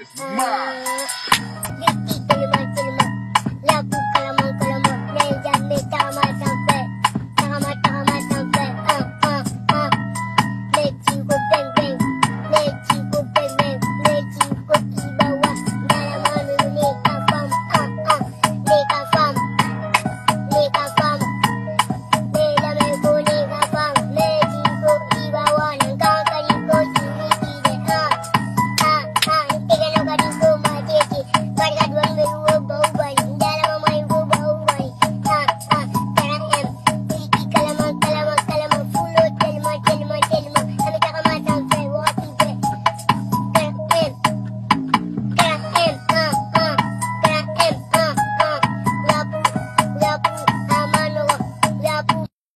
It's mine.